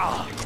Oh!